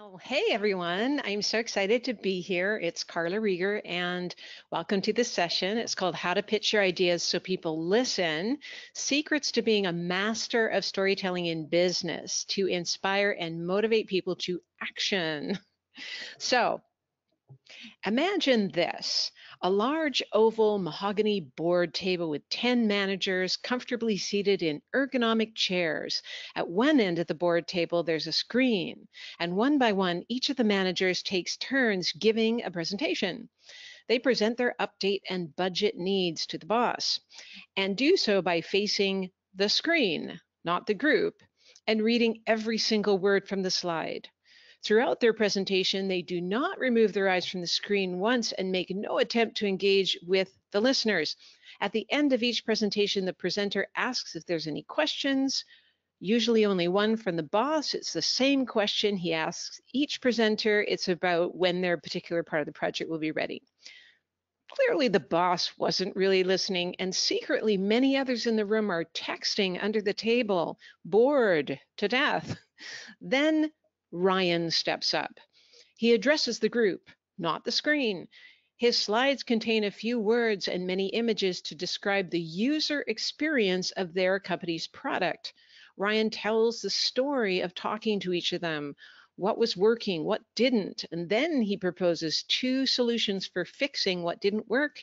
Well, hey everyone. I'm so excited to be here. It's Carla Rieger and welcome to this session. It's called How to Pitch Your Ideas So People Listen Secrets to Being a Master of Storytelling in Business to Inspire and Motivate People to Action. So, imagine this a large oval mahogany board table with 10 managers comfortably seated in ergonomic chairs. At one end of the board table, there's a screen, and one by one, each of the managers takes turns giving a presentation. They present their update and budget needs to the boss and do so by facing the screen, not the group, and reading every single word from the slide. Throughout their presentation, they do not remove their eyes from the screen once and make no attempt to engage with the listeners. At the end of each presentation, the presenter asks if there's any questions, usually only one from the boss. It's the same question he asks each presenter. It's about when their particular part of the project will be ready. Clearly, the boss wasn't really listening, and secretly, many others in the room are texting under the table, bored to death. Then Ryan steps up. He addresses the group, not the screen. His slides contain a few words and many images to describe the user experience of their company's product. Ryan tells the story of talking to each of them, what was working, what didn't, and then he proposes two solutions for fixing what didn't work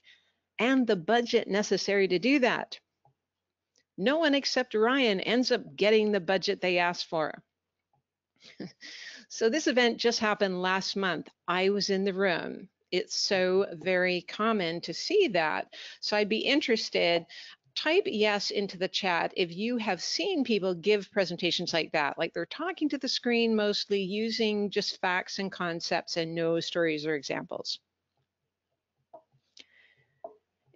and the budget necessary to do that. No one except Ryan ends up getting the budget they asked for. So this event just happened last month. I was in the room. It's so very common to see that. So I'd be interested, type yes into the chat if you have seen people give presentations like that, like they're talking to the screen mostly using just facts and concepts and no stories or examples.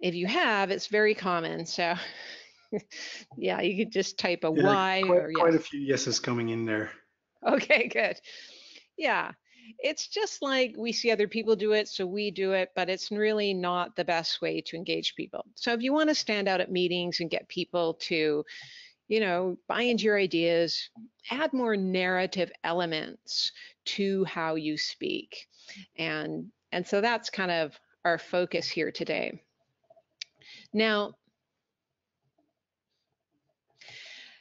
If you have, it's very common. So yeah, you could just type a yeah, Y quite, or yes. quite a few yeses coming in there. Okay, good. Yeah, it's just like we see other people do it, so we do it, but it's really not the best way to engage people. So if you want to stand out at meetings and get people to, you know, buy into your ideas, add more narrative elements to how you speak. And and so that's kind of our focus here today. Now,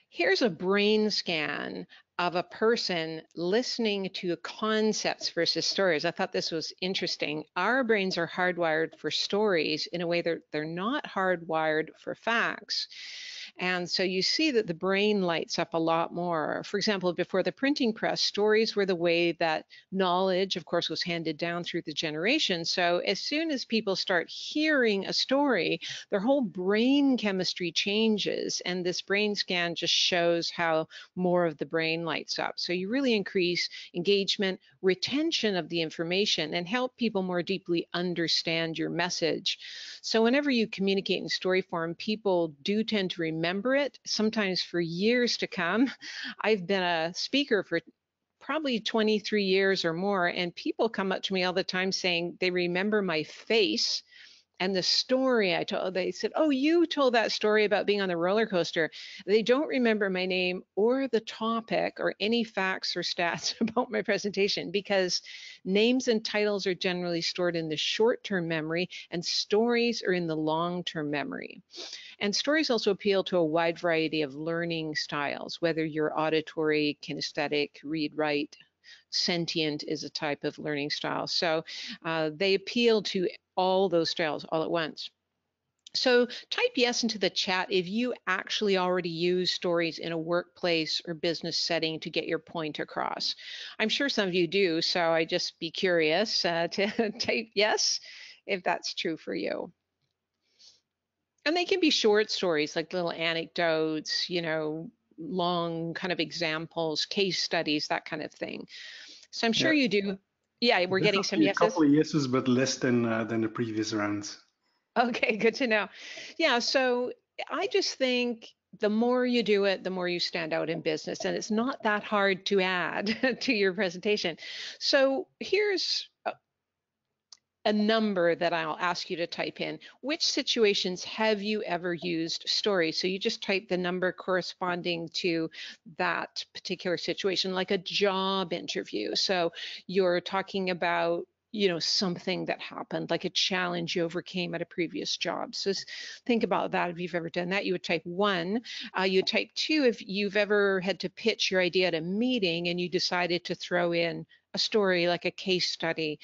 here's a brain scan of a person listening to concepts versus stories. I thought this was interesting. Our brains are hardwired for stories in a way that they're not hardwired for facts. And so you see that the brain lights up a lot more. For example, before the printing press, stories were the way that knowledge, of course, was handed down through the generations. So as soon as people start hearing a story, their whole brain chemistry changes. And this brain scan just shows how more of the brain lights up. So you really increase engagement, retention of the information, and help people more deeply understand your message. So whenever you communicate in story form, people do tend to remember remember it, sometimes for years to come. I've been a speaker for probably 23 years or more, and people come up to me all the time saying they remember my face and the story I told, they said, Oh, you told that story about being on the roller coaster. They don't remember my name or the topic or any facts or stats about my presentation because names and titles are generally stored in the short term memory and stories are in the long term memory. And stories also appeal to a wide variety of learning styles, whether you're auditory, kinesthetic, read, write, sentient is a type of learning style. So uh, they appeal to all those styles all at once. So type yes into the chat if you actually already use stories in a workplace or business setting to get your point across. I'm sure some of you do, so I just be curious uh, to type yes if that's true for you and they can be short stories like little anecdotes you know long kind of examples case studies that kind of thing so i'm sure yeah. you do yeah we're getting some yeses a couple of yeses but less than uh, than the previous rounds okay good to know yeah so i just think the more you do it, the more you stand out in business. And it's not that hard to add to your presentation. So here's a number that I'll ask you to type in. Which situations have you ever used stories? So you just type the number corresponding to that particular situation, like a job interview. So you're talking about you know something that happened like a challenge you overcame at a previous job so think about that if you've ever done that you would type one uh, you would type two if you've ever had to pitch your idea at a meeting and you decided to throw in a story like a case study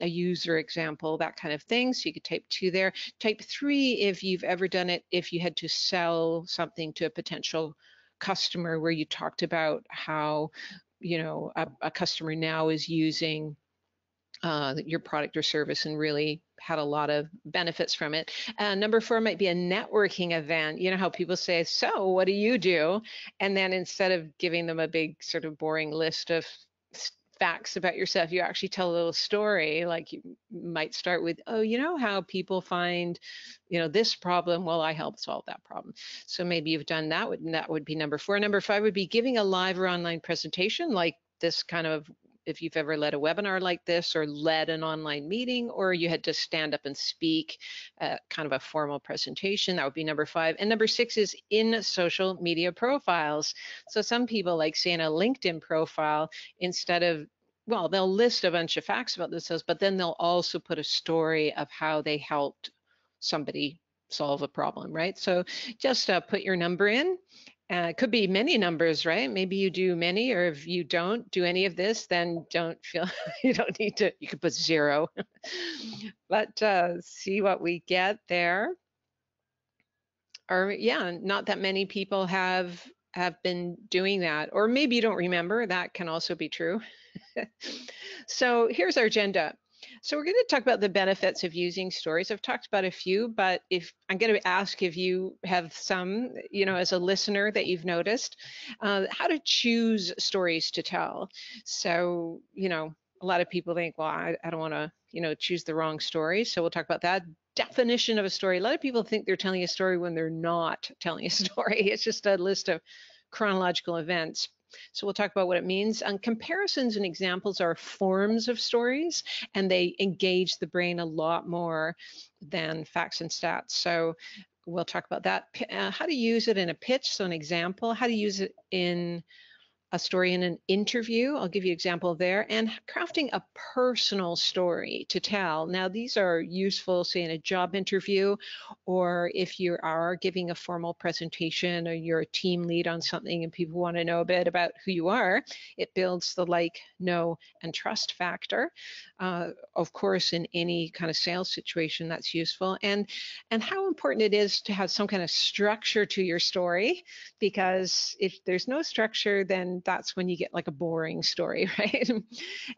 a user example, that kind of thing. So you could type two there. Type three if you've ever done it, if you had to sell something to a potential customer where you talked about how, you know, a, a customer now is using uh, your product or service and really had a lot of benefits from it. Uh, number four might be a networking event. You know how people say, So, what do you do? And then instead of giving them a big, sort of boring list of facts about yourself you actually tell a little story like you might start with oh you know how people find you know this problem? Well i help solve that problem. So maybe you've done that would that would be number four. Number five would be giving a live or online presentation like this kind of if you've ever led a webinar like this or led an online meeting or you had to stand up and speak uh, kind of a formal presentation that would be number five. And number six is in social media profiles. So some people like seeing a linkedin profile instead of well they'll list a bunch of facts about themselves but then they'll also put a story of how they helped somebody solve a problem right? So just uh, put your number in uh, it could be many numbers, right? Maybe you do many, or if you don't do any of this, then don't feel you don't need to. You could put zero, but uh, see what we get there. Or yeah, not that many people have have been doing that, or maybe you don't remember. That can also be true. so here's our agenda. So we're going to talk about the benefits of using stories. I've talked about a few, but if I'm going to ask if you have some, you know, as a listener that you've noticed, uh, how to choose stories to tell. So, you know, a lot of people think, well, I, I don't want to, you know, choose the wrong story. So we'll talk about that definition of a story. A lot of people think they're telling a story when they're not telling a story. It's just a list of chronological events. So we'll talk about what it means. And comparisons and examples are forms of stories, and they engage the brain a lot more than facts and stats. So we'll talk about that. Uh, how to use it in a pitch, so an example, how to use it in a story in an interview. I'll give you an example there. And crafting a personal story to tell. Now, these are useful, say, in a job interview, or if you are giving a formal presentation or you're a team lead on something and people want to know a bit about who you are, it builds the like, know, and trust factor. Uh, of course, in any kind of sales situation, that's useful. And, and how important it is to have some kind of structure to your story, because if there's no structure, then that's when you get like a boring story, right?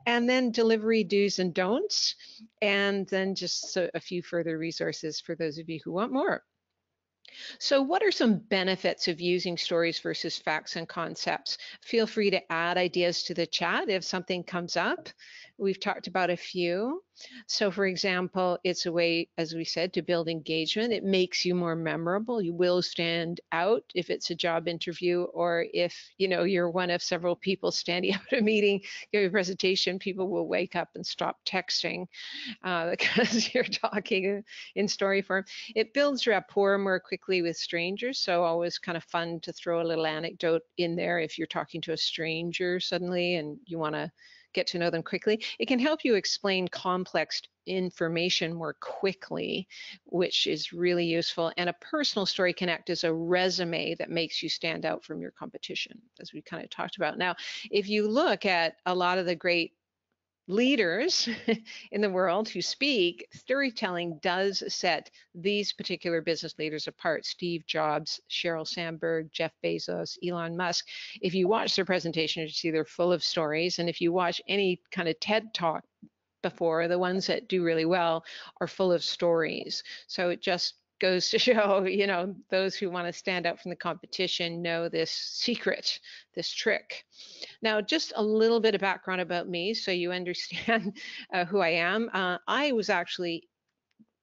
and then delivery do's and don'ts, and then just a few further resources for those of you who want more. So what are some benefits of using stories versus facts and concepts? Feel free to add ideas to the chat if something comes up. We've talked about a few. So for example, it's a way, as we said, to build engagement. It makes you more memorable. You will stand out if it's a job interview or if, you know, you're one of several people standing out at a meeting, giving a presentation, people will wake up and stop texting uh, because you're talking in story form. It builds rapport more quickly with strangers. So always kind of fun to throw a little anecdote in there if you're talking to a stranger suddenly and you want to get to know them quickly. It can help you explain complex information more quickly, which is really useful. And a personal story can act as a resume that makes you stand out from your competition, as we kind of talked about. Now, if you look at a lot of the great leaders in the world who speak, storytelling does set these particular business leaders apart. Steve Jobs, Sheryl Sandberg, Jeff Bezos, Elon Musk. If you watch their presentations, you see they're full of stories. And if you watch any kind of TED talk before, the ones that do really well are full of stories. So it just goes to show, you know, those who want to stand out from the competition know this secret, this trick. Now, just a little bit of background about me so you understand uh, who I am. Uh, I was actually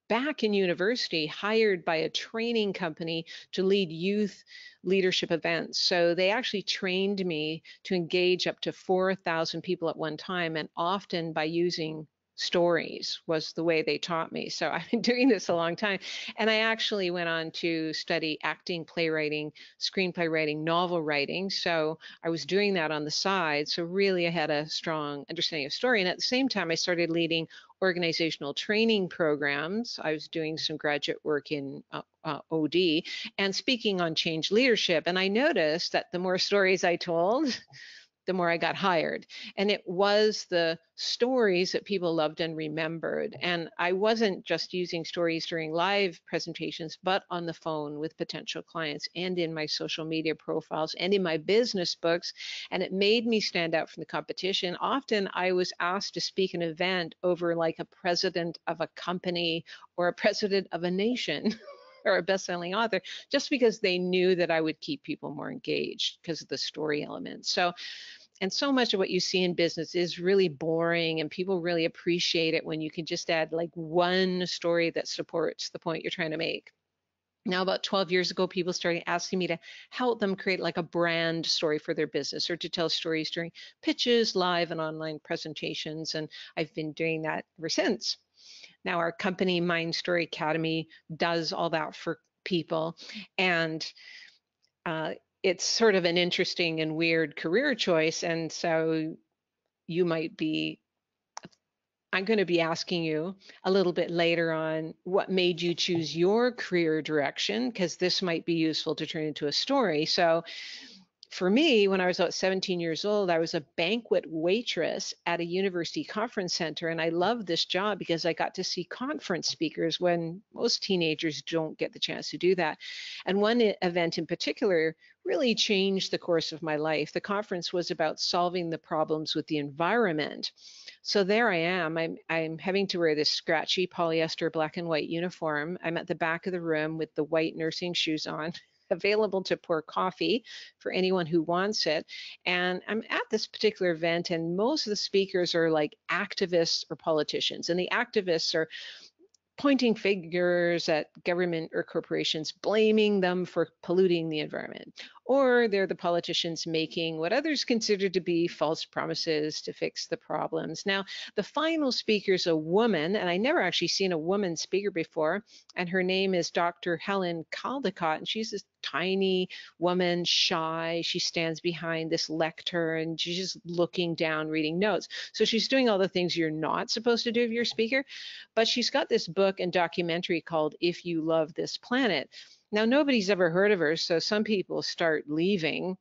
back in university hired by a training company to lead youth leadership events. So they actually trained me to engage up to 4,000 people at one time and often by using stories was the way they taught me. So I've been doing this a long time. And I actually went on to study acting, playwriting, screenplay writing, novel writing. So I was doing that on the side. So really I had a strong understanding of story. And at the same time, I started leading organizational training programs. I was doing some graduate work in uh, uh, OD and speaking on change leadership. And I noticed that the more stories I told, the more I got hired. And it was the stories that people loved and remembered. And I wasn't just using stories during live presentations, but on the phone with potential clients and in my social media profiles and in my business books. And it made me stand out from the competition. Often I was asked to speak an event over like a president of a company or a president of a nation. or a best-selling author just because they knew that I would keep people more engaged because of the story element. So and so much of what you see in business is really boring and people really appreciate it when you can just add like one story that supports the point you're trying to make now about 12 years ago people started asking me to help them create like a brand story for their business or to tell stories during pitches live and online presentations and i've been doing that ever since now our company MindStory Academy does all that for people and uh, it's sort of an interesting and weird career choice. And so you might be, I'm going to be asking you a little bit later on what made you choose your career direction, because this might be useful to turn into a story. So for me, when I was about 17 years old, I was a banquet waitress at a university conference center. And I loved this job because I got to see conference speakers when most teenagers don't get the chance to do that. And one event in particular really changed the course of my life. The conference was about solving the problems with the environment. So there I am. I'm, I'm having to wear this scratchy polyester black and white uniform. I'm at the back of the room with the white nursing shoes on. available to pour coffee for anyone who wants it. And I'm at this particular event, and most of the speakers are like activists or politicians. And the activists are pointing fingers at government or corporations, blaming them for polluting the environment. Or they're the politicians making what others consider to be false promises to fix the problems. Now, the final speaker is a woman, and I never actually seen a woman speaker before, and her name is Dr. Helen Caldicott, and she's this tiny woman, shy. She stands behind this lectern, she's just looking down, reading notes. So she's doing all the things you're not supposed to do if you're a speaker, but she's got this book and documentary called If You Love This Planet. Now, nobody's ever heard of her, so some people start leaving.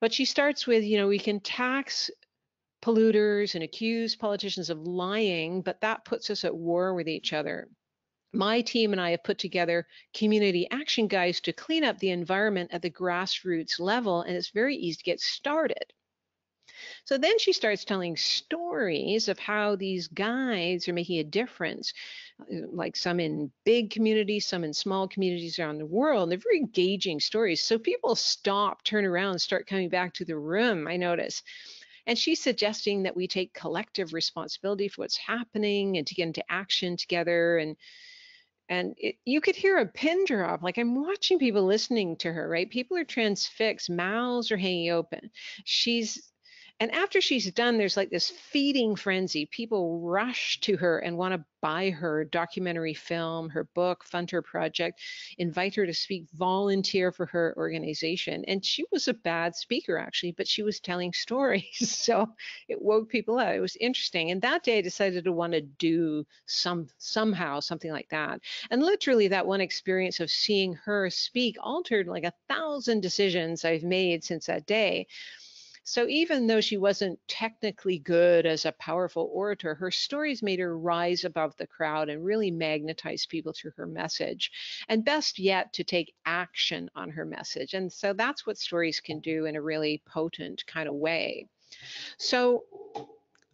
But she starts with, you know, we can tax polluters and accuse politicians of lying, but that puts us at war with each other my team and I have put together community action guides to clean up the environment at the grassroots level, and it's very easy to get started. So then she starts telling stories of how these guides are making a difference, uh, like some in big communities, some in small communities around the world. And they're very engaging stories. So people stop, turn around, start coming back to the room, I notice. And she's suggesting that we take collective responsibility for what's happening and to get into action together and and it, you could hear a pin drop like i'm watching people listening to her right people are transfixed mouths are hanging open she's and after she's done, there's like this feeding frenzy. People rush to her and want to buy her documentary film, her book, fund her project, invite her to speak, volunteer for her organization. And she was a bad speaker, actually, but she was telling stories. So it woke people up. It was interesting. And that day I decided to want to do some somehow something like that. And literally that one experience of seeing her speak altered like a thousand decisions I've made since that day. So even though she wasn't technically good as a powerful orator, her stories made her rise above the crowd and really magnetize people to her message. And best yet, to take action on her message. And so that's what stories can do in a really potent kind of way. So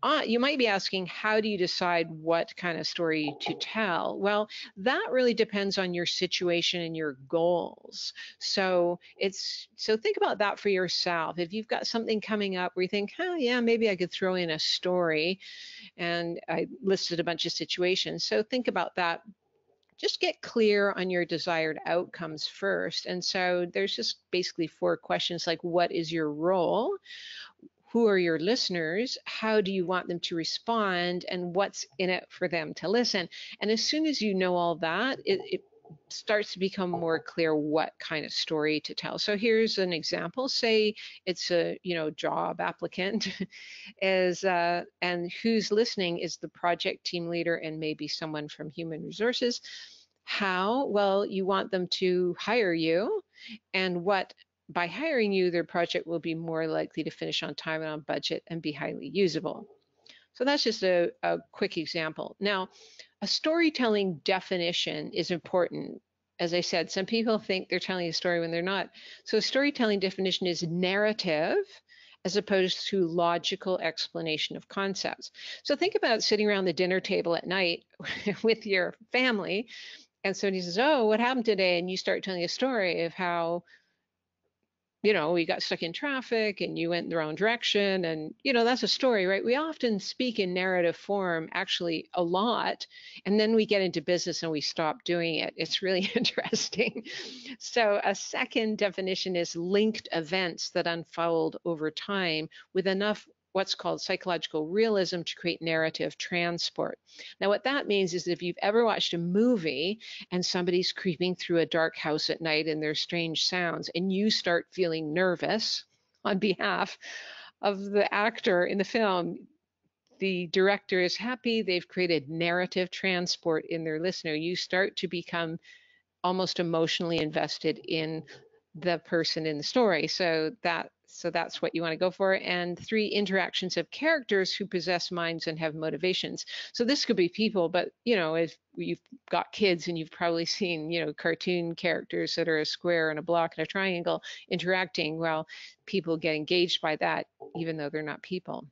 uh, you might be asking, how do you decide what kind of story to tell? Well, that really depends on your situation and your goals. So it's so think about that for yourself. If you've got something coming up where you think, oh yeah, maybe I could throw in a story, and I listed a bunch of situations. So think about that just get clear on your desired outcomes first. And so there's just basically four questions like what is your role? Who are your listeners? How do you want them to respond? And what's in it for them to listen? And as soon as you know all that, it, it starts to become more clear what kind of story to tell. So here's an example. Say it's a you know job applicant is uh, and who's listening is the project team leader and maybe someone from human resources. How? Well, you want them to hire you and what by hiring you, their project will be more likely to finish on time and on budget and be highly usable. So that's just a, a quick example. Now, a storytelling definition is important. As I said, some people think they're telling a story when they're not. So a storytelling definition is narrative as opposed to logical explanation of concepts. So think about sitting around the dinner table at night with your family and somebody says, oh, what happened today? And you start telling a story of how you know, we got stuck in traffic and you went in the wrong direction. And, you know, that's a story, right? We often speak in narrative form actually a lot. And then we get into business and we stop doing it. It's really interesting. So, a second definition is linked events that unfold over time with enough what's called psychological realism to create narrative transport. Now, what that means is if you've ever watched a movie and somebody's creeping through a dark house at night and there's strange sounds, and you start feeling nervous on behalf of the actor in the film, the director is happy they've created narrative transport in their listener. You start to become almost emotionally invested in the person in the story. So that so that's what you want to go for. And three interactions of characters who possess minds and have motivations. So this could be people, but you know, if you've got kids and you've probably seen, you know, cartoon characters that are a square and a block and a triangle interacting, well, people get engaged by that, even though they're not people.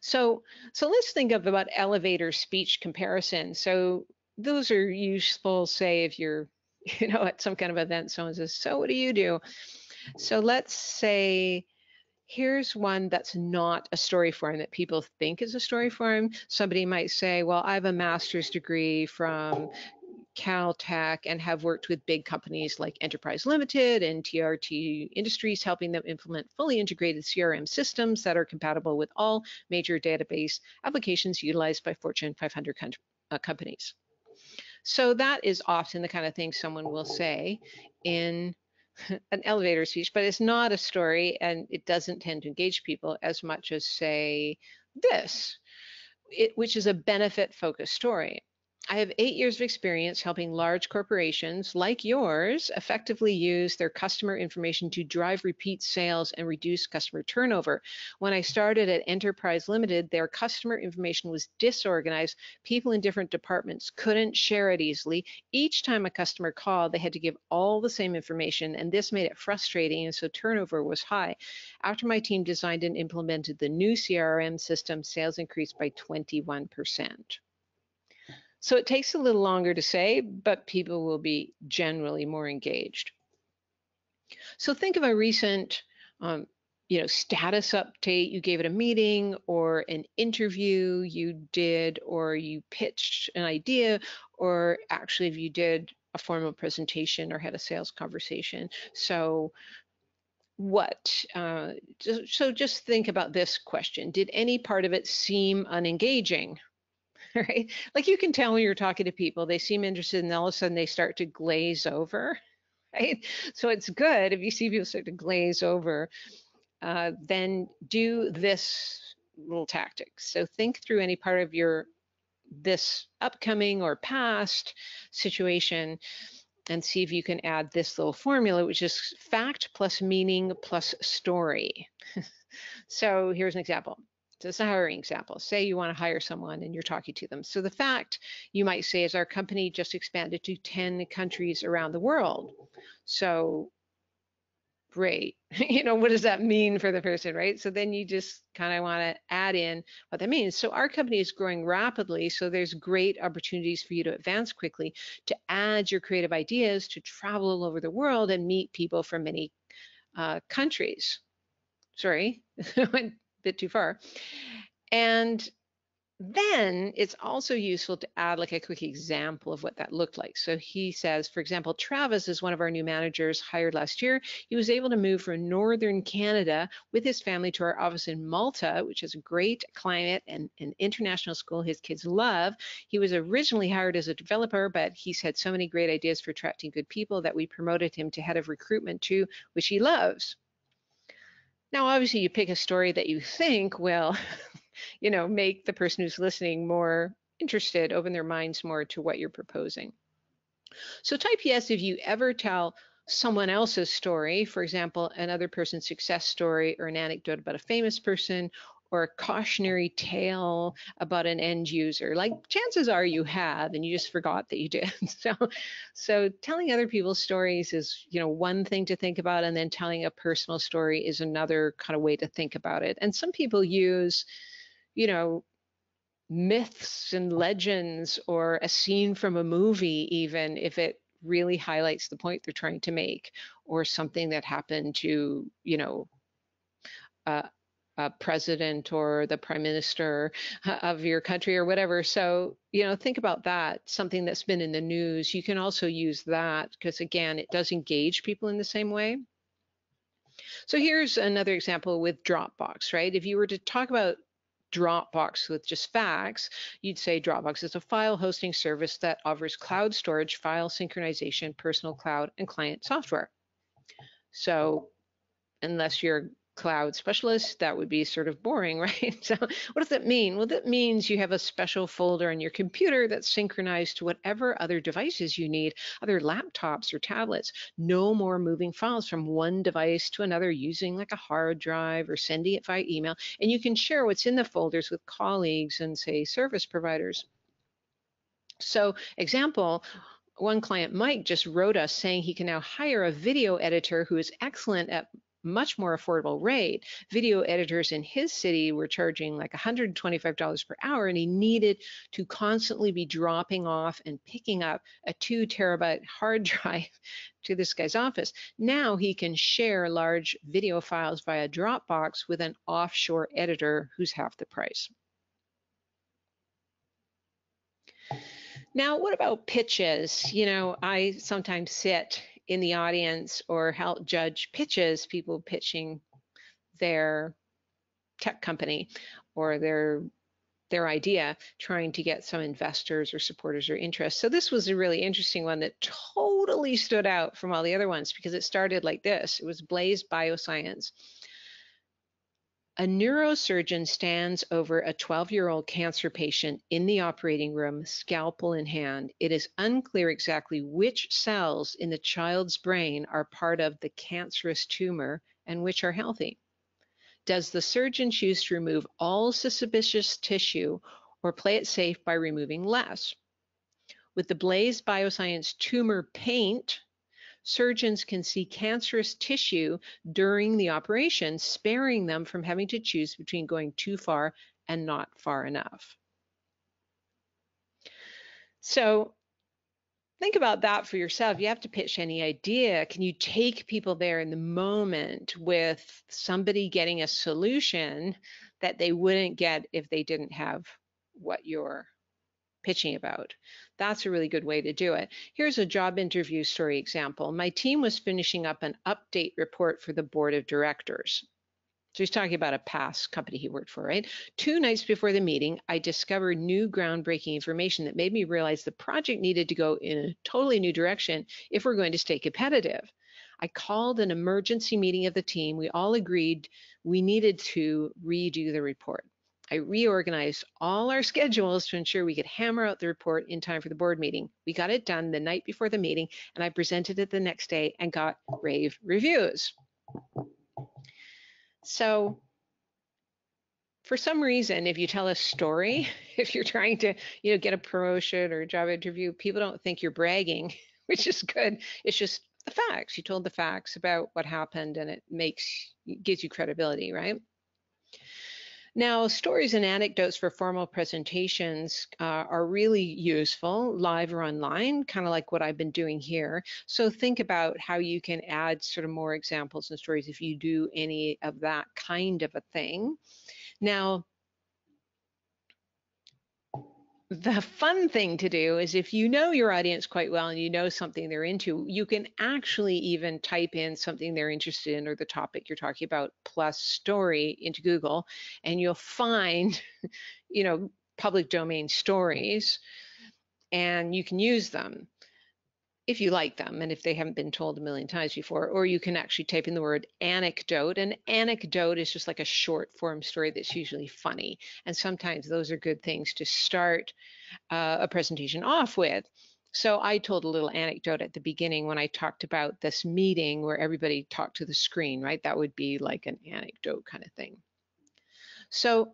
So, so let's think of about elevator speech comparison. So those are useful, say, if you're, you know, at some kind of event, someone says, so what do you do? So let's say here's one that's not a story form that people think is a story form. Somebody might say, well, I have a master's degree from Caltech and have worked with big companies like Enterprise Limited and TRT Industries, helping them implement fully integrated CRM systems that are compatible with all major database applications utilized by Fortune 500 uh, companies. So that is often the kind of thing someone will say in an elevator speech, but it's not a story and it doesn't tend to engage people as much as, say, this, it, which is a benefit focused story. I have eight years of experience helping large corporations like yours effectively use their customer information to drive repeat sales and reduce customer turnover. When I started at Enterprise Limited, their customer information was disorganized. People in different departments couldn't share it easily. Each time a customer called, they had to give all the same information, and this made it frustrating, and so turnover was high. After my team designed and implemented the new CRM system, sales increased by 21%. So it takes a little longer to say, but people will be generally more engaged. So think of a recent, um, you know, status update you gave at a meeting or an interview you did, or you pitched an idea, or actually if you did a formal presentation or had a sales conversation. So what uh, so just think about this question did any part of it seem unengaging right? Like you can tell when you're talking to people, they seem interested and all of a sudden they start to glaze over, right? So it's good if you see people start to glaze over, uh, then do this little tactic. So think through any part of your this upcoming or past situation and see if you can add this little formula, which is fact plus meaning plus story. so here's an example. It's a hiring example. Say you want to hire someone and you're talking to them. So the fact you might say is our company just expanded to 10 countries around the world. So great. you know, what does that mean for the person, right? So then you just kind of want to add in what that means. So our company is growing rapidly, so there's great opportunities for you to advance quickly, to add your creative ideas, to travel all over the world and meet people from many uh, countries. Sorry, bit too far. And then it's also useful to add like a quick example of what that looked like. So he says, for example, Travis is one of our new managers hired last year. He was able to move from Northern Canada with his family to our office in Malta, which is a great climate and an international school his kids love. He was originally hired as a developer, but he's had so many great ideas for attracting good people that we promoted him to head of recruitment too, which he loves. Now, obviously, you pick a story that you think will you know, make the person who's listening more interested, open their minds more to what you're proposing. So type yes if you ever tell someone else's story, for example, another person's success story or an anecdote about a famous person or a cautionary tale about an end user. Like chances are you have and you just forgot that you did. so so telling other people's stories is, you know, one thing to think about and then telling a personal story is another kind of way to think about it. And some people use you know, myths and legends or a scene from a movie, even if it really highlights the point they're trying to make, or something that happened to, you know, uh, president or the prime minister of your country or whatever. So, you know, think about that, something that's been in the news. You can also use that because, again, it does engage people in the same way. So here's another example with Dropbox, right? If you were to talk about Dropbox with just facts, you'd say Dropbox is a file hosting service that offers cloud storage, file synchronization, personal cloud, and client software. So unless you're cloud specialist, that would be sort of boring, right? So what does that mean? Well, that means you have a special folder on your computer that's synchronized to whatever other devices you need, other laptops or tablets. No more moving files from one device to another using like a hard drive or sending it via email. And you can share what's in the folders with colleagues and say service providers. So example, one client, Mike, just wrote us saying he can now hire a video editor who is excellent at much more affordable rate. Video editors in his city were charging like $125 per hour, and he needed to constantly be dropping off and picking up a two terabyte hard drive to this guy's office. Now he can share large video files via Dropbox with an offshore editor who's half the price. Now, what about pitches? You know, I sometimes sit in the audience or help judge pitches, people pitching their tech company or their their idea, trying to get some investors or supporters or interest. So this was a really interesting one that totally stood out from all the other ones because it started like this. It was Blaze Bioscience. A neurosurgeon stands over a 12 year old cancer patient in the operating room, scalpel in hand. It is unclear exactly which cells in the child's brain are part of the cancerous tumor and which are healthy. Does the surgeon choose to remove all suspicious tissue or play it safe by removing less? With the Blaze Bioscience tumor paint, surgeons can see cancerous tissue during the operation, sparing them from having to choose between going too far and not far enough. So think about that for yourself. You have to pitch any idea. Can you take people there in the moment with somebody getting a solution that they wouldn't get if they didn't have what you're pitching about. That's a really good way to do it. Here's a job interview story example. My team was finishing up an update report for the board of directors. So he's talking about a past company he worked for, right? Two nights before the meeting, I discovered new groundbreaking information that made me realize the project needed to go in a totally new direction if we're going to stay competitive. I called an emergency meeting of the team. We all agreed we needed to redo the report. I reorganized all our schedules to ensure we could hammer out the report in time for the board meeting. We got it done the night before the meeting, and I presented it the next day and got rave reviews. So for some reason, if you tell a story, if you're trying to, you know, get a promotion or a job interview, people don't think you're bragging, which is good. It's just the facts. You told the facts about what happened and it makes gives you credibility, right? Now, stories and anecdotes for formal presentations uh, are really useful, live or online, kind of like what I've been doing here. So think about how you can add sort of more examples and stories if you do any of that kind of a thing. Now, the fun thing to do is if you know your audience quite well and you know something they're into, you can actually even type in something they're interested in or the topic you're talking about plus story into Google and you'll find, you know, public domain stories and you can use them if you like them and if they haven't been told a million times before, or you can actually type in the word anecdote. An anecdote is just like a short form story that's usually funny. And sometimes those are good things to start uh, a presentation off with. So I told a little anecdote at the beginning when I talked about this meeting where everybody talked to the screen, right? That would be like an anecdote kind of thing. So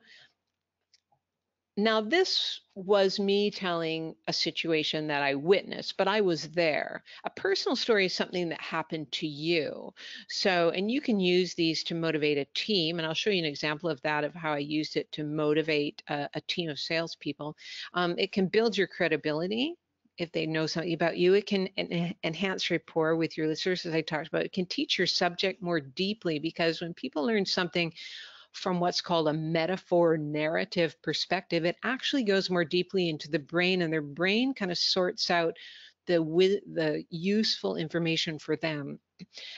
now, this was me telling a situation that I witnessed, but I was there. A personal story is something that happened to you. So, and you can use these to motivate a team. And I'll show you an example of that, of how I used it to motivate a, a team of salespeople. Um, it can build your credibility if they know something about you. It can en enhance rapport with your listeners, as I talked about. It can teach your subject more deeply because when people learn something from what's called a metaphor narrative perspective, it actually goes more deeply into the brain, and their brain kind of sorts out the the useful information for them.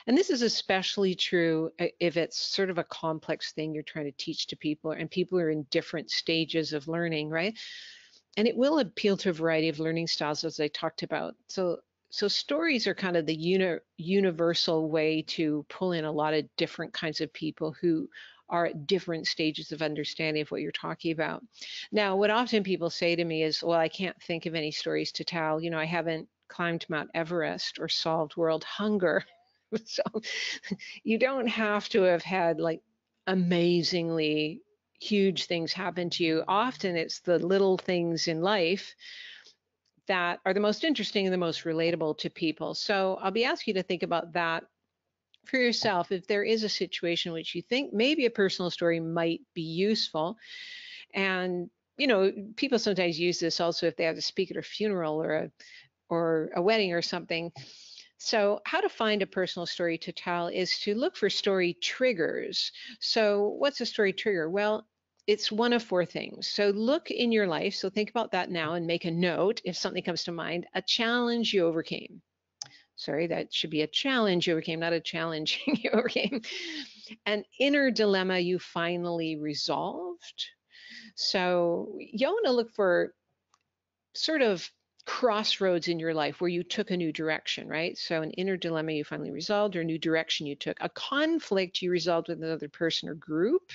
And this is especially true if it's sort of a complex thing you're trying to teach to people, and people are in different stages of learning, right? And it will appeal to a variety of learning styles, as I talked about. So so stories are kind of the uni universal way to pull in a lot of different kinds of people who are at different stages of understanding of what you're talking about. Now, what often people say to me is, well, I can't think of any stories to tell. You know, I haven't climbed Mount Everest or solved world hunger. so you don't have to have had like amazingly huge things happen to you. Often it's the little things in life that are the most interesting and the most relatable to people. So I'll be asking you to think about that for yourself if there is a situation which you think maybe a personal story might be useful. And you know people sometimes use this also if they have to speak at a funeral or a or a wedding or something. So how to find a personal story to tell is to look for story triggers. So what's a story trigger? Well it's one of four things. So look in your life. So think about that now and make a note if something comes to mind, a challenge you overcame sorry, that should be a challenge you overcame, not a challenge you overcame. An inner dilemma you finally resolved. So you want to look for sort of crossroads in your life where you took a new direction, right? So an inner dilemma you finally resolved or a new direction you took, a conflict you resolved with another person or group,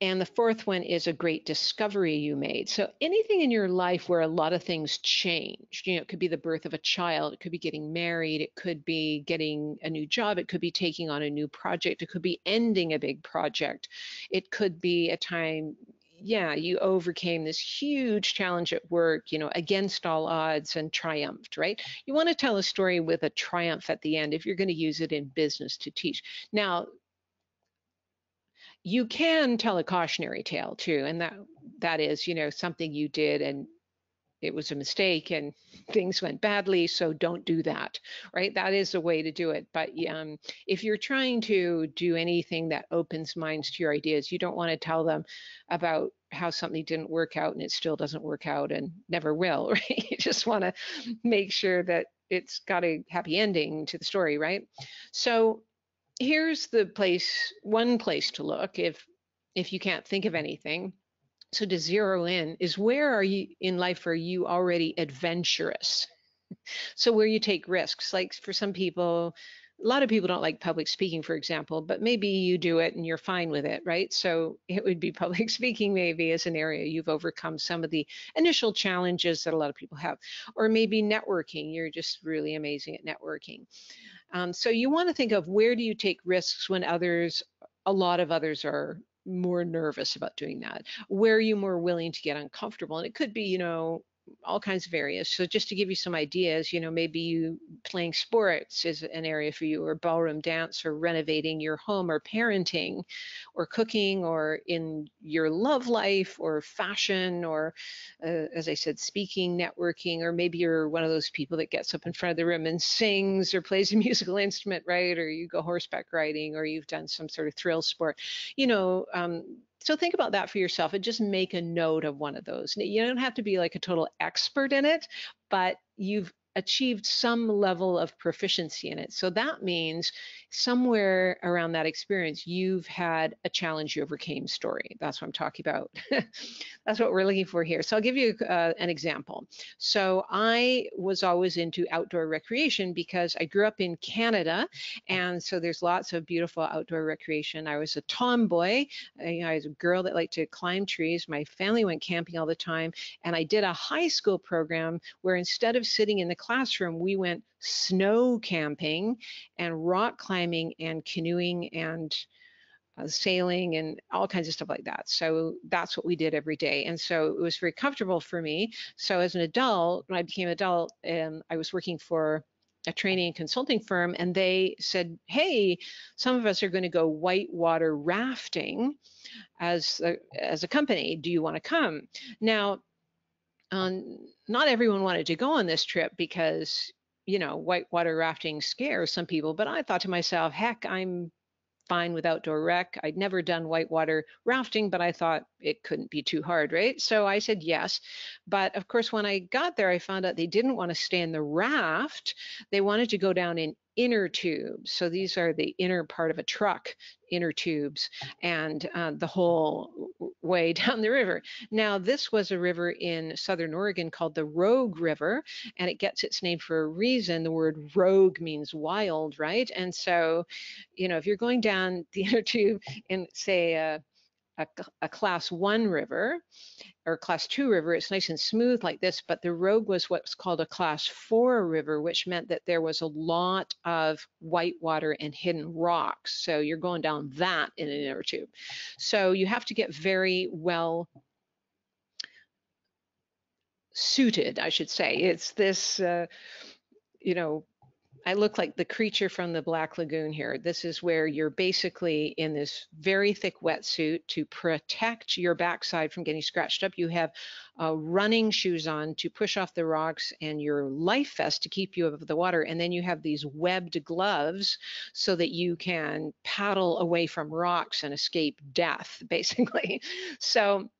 and the fourth one is a great discovery you made. So anything in your life where a lot of things changed, you know, it could be the birth of a child, it could be getting married, it could be getting a new job, it could be taking on a new project, it could be ending a big project, it could be a time yeah, you overcame this huge challenge at work, you know, against all odds and triumphed, right? You want to tell a story with a triumph at the end if you're going to use it in business to teach. Now, you can tell a cautionary tale too, and that that is, you know, something you did and it was a mistake and things went badly, so don't do that, right? That is a way to do it. But um, if you're trying to do anything that opens minds to your ideas, you don't want to tell them about how something didn't work out and it still doesn't work out and never will, right? You just want to make sure that it's got a happy ending to the story, right? So here's the place, one place to look if if you can't think of anything. So to zero in is where are you in life are you already adventurous? so where you take risks. Like for some people, a lot of people don't like public speaking, for example, but maybe you do it and you're fine with it, right? So it would be public speaking maybe as an area you've overcome some of the initial challenges that a lot of people have, or maybe networking. You're just really amazing at networking. Um, so you want to think of where do you take risks when others, a lot of others are more nervous about doing that? Where are you more willing to get uncomfortable? And it could be, you know, all kinds of areas. So just to give you some ideas, you know, maybe you playing sports is an area for you, or ballroom dance, or renovating your home, or parenting, or cooking, or in your love life, or fashion, or uh, as I said, speaking, networking, or maybe you're one of those people that gets up in front of the room and sings or plays a musical instrument, right? Or you go horseback riding, or you've done some sort of thrill sport. You know, um, so think about that for yourself and just make a note of one of those. You don't have to be like a total expert in it, but you've achieved some level of proficiency in it. So that means somewhere around that experience, you've had a challenge you overcame story. That's what I'm talking about. That's what we're looking for here. So I'll give you uh, an example. So I was always into outdoor recreation because I grew up in Canada. And so there's lots of beautiful outdoor recreation. I was a tomboy. I, I was a girl that liked to climb trees. My family went camping all the time. And I did a high school program where instead of sitting in the classroom, we went snow camping and rock climbing and canoeing and uh, sailing and all kinds of stuff like that. So that's what we did every day. And so it was very comfortable for me. So as an adult, when I became an adult, um, I was working for a training and consulting firm and they said, hey, some of us are going to go whitewater rafting as a, as a company. Do you want to come? Now, um, not everyone wanted to go on this trip because you know whitewater rafting scares some people but i thought to myself heck i'm fine with outdoor rec. I'd never done whitewater rafting but i thought it couldn't be too hard right? So i said yes but of course when i got there i found out they didn't want to stay in the raft. They wanted to go down in inner tubes. So these are the inner part of a truck, inner tubes, and uh, the whole way down the river. Now, this was a river in southern Oregon called the Rogue River, and it gets its name for a reason. The word rogue means wild, right? And so, you know, if you're going down the inner tube in, say, a a, a, class one river or class two river, it's nice and smooth like this, but the Rogue was what's called a class four river, which meant that there was a lot of white water and hidden rocks. So you're going down that in an inner tube. So you have to get very well suited, I should say. It's this, uh, you know, I look like the creature from the Black Lagoon here. This is where you're basically in this very thick wetsuit to protect your backside from getting scratched up. You have uh, running shoes on to push off the rocks and your life vest to keep you above the water. And then you have these webbed gloves so that you can paddle away from rocks and escape death, basically. So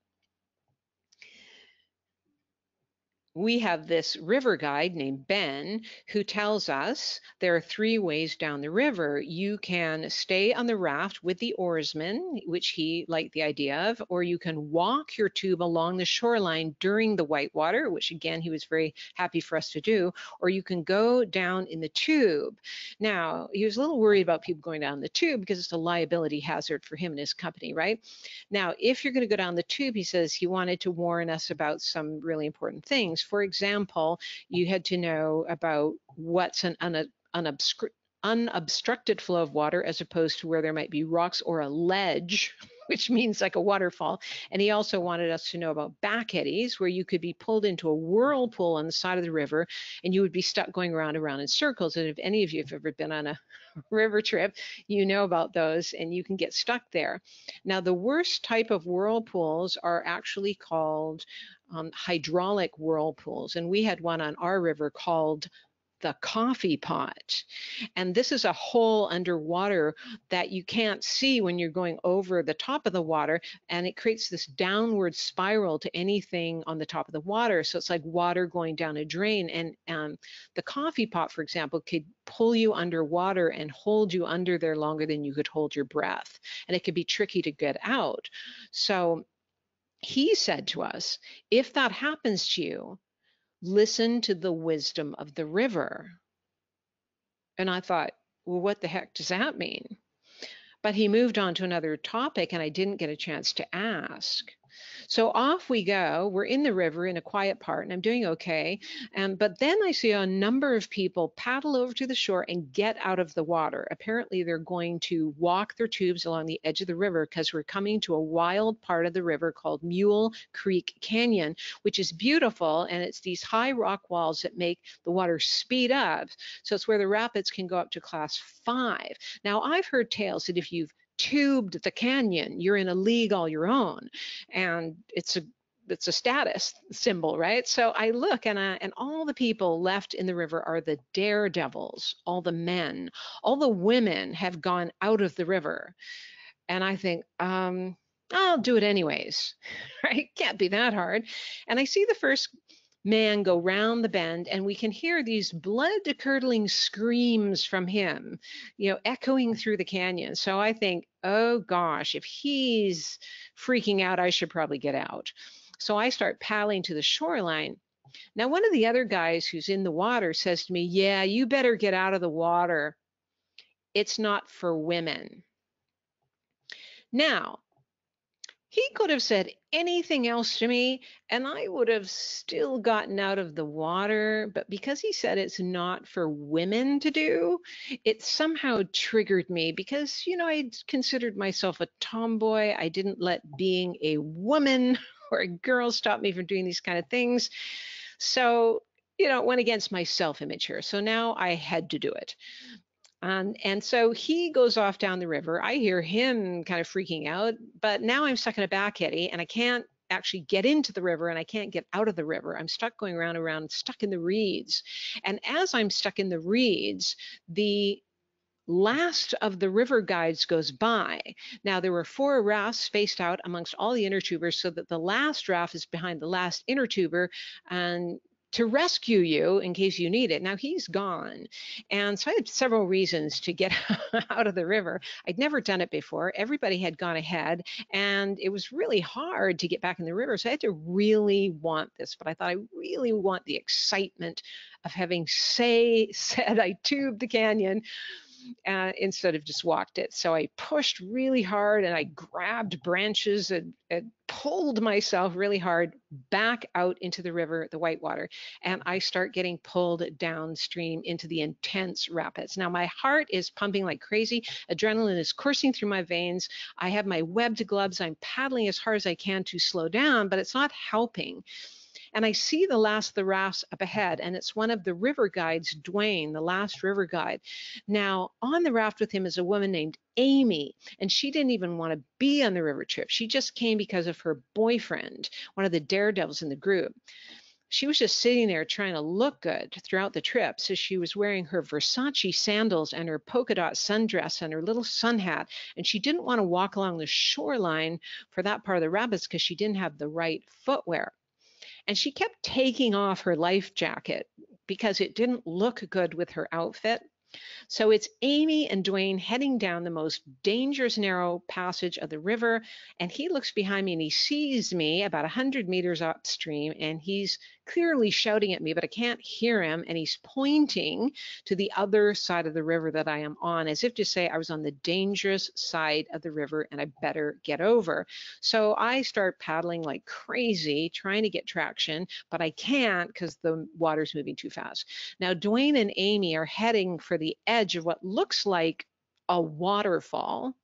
we have this river guide named Ben who tells us there are three ways down the river. You can stay on the raft with the oarsman, which he liked the idea of, or you can walk your tube along the shoreline during the whitewater, which again he was very happy for us to do, or you can go down in the tube. Now, he was a little worried about people going down the tube because it's a liability hazard for him and his company, right? Now, if you're going to go down the tube, he says he wanted to warn us about some really important things things. For example, you had to know about what's an unobstructed unobstructed flow of water as opposed to where there might be rocks or a ledge, which means like a waterfall. And he also wanted us to know about back eddies, where you could be pulled into a whirlpool on the side of the river and you would be stuck going around and around in circles. And if any of you have ever been on a river trip, you know about those and you can get stuck there. Now, the worst type of whirlpools are actually called um, hydraulic whirlpools. And we had one on our river called the coffee pot. And this is a hole underwater that you can't see when you're going over the top of the water. And it creates this downward spiral to anything on the top of the water. So it's like water going down a drain. And um, the coffee pot, for example, could pull you underwater and hold you under there longer than you could hold your breath. And it could be tricky to get out. So he said to us, if that happens to you, listen to the wisdom of the river. And I thought, well, what the heck does that mean? But he moved on to another topic, and I didn't get a chance to ask. So off we go. We're in the river in a quiet part, and I'm doing okay. Um, but then I see a number of people paddle over to the shore and get out of the water. Apparently, they're going to walk their tubes along the edge of the river because we're coming to a wild part of the river called Mule Creek Canyon, which is beautiful. And it's these high rock walls that make the water speed up. So it's where the rapids can go up to class five. Now, I've heard tales that if you've tubed the canyon, you're in a league all your own. And it's a it's a status symbol, right? So I look and I, and all the people left in the river are the daredevils, all the men, all the women have gone out of the river. And I think, um, I'll do it anyways, right? Can't be that hard. And I see the first man go round the bend and we can hear these blood curdling screams from him you know echoing through the canyon. So i think oh gosh if he's freaking out i should probably get out. So i start paddling to the shoreline. Now one of the other guys who's in the water says to me yeah you better get out of the water. It's not for women. Now he could have said anything else to me and I would have still gotten out of the water. But because he said it's not for women to do, it somehow triggered me because, you know, I considered myself a tomboy. I didn't let being a woman or a girl stop me from doing these kind of things. So, you know, it went against my self image here. So now I had to do it. Um, and so he goes off down the river. I hear him kind of freaking out, but now I'm stuck in a back eddy and I can't actually get into the river and I can't get out of the river. I'm stuck going around and around, stuck in the reeds. And as I'm stuck in the reeds, the last of the river guides goes by. Now, there were four rafts spaced out amongst all the inner tubers so that the last raft is behind the last inner tuber and to rescue you in case you need it. Now he's gone. And so I had several reasons to get out of the river. I'd never done it before. Everybody had gone ahead and it was really hard to get back in the river. So I had to really want this, but I thought I really want the excitement of having say said I tubed the canyon uh, instead of just walked it. So I pushed really hard and I grabbed branches and, and, pulled myself really hard back out into the river, the Whitewater, and I start getting pulled downstream into the intense rapids. Now my heart is pumping like crazy. Adrenaline is coursing through my veins. I have my webbed gloves. I'm paddling as hard as I can to slow down, but it's not helping. And I see the last of the rafts up ahead, and it's one of the river guides, Dwayne, the last river guide. Now, on the raft with him is a woman named Amy, and she didn't even want to be on the river trip. She just came because of her boyfriend, one of the daredevils in the group she was just sitting there trying to look good throughout the trip. So she was wearing her Versace sandals and her polka dot sundress and her little sun hat. And she didn't want to walk along the shoreline for that part of the rapids because she didn't have the right footwear. And she kept taking off her life jacket because it didn't look good with her outfit. So it's Amy and Dwayne heading down the most dangerous narrow passage of the river. And he looks behind me and he sees me about 100 meters upstream and he's clearly shouting at me, but I can't hear him. And he's pointing to the other side of the river that I am on, as if to say I was on the dangerous side of the river and I better get over. So I start paddling like crazy, trying to get traction, but I can't because the water's moving too fast. Now, Dwayne and Amy are heading for the edge of what looks like a waterfall.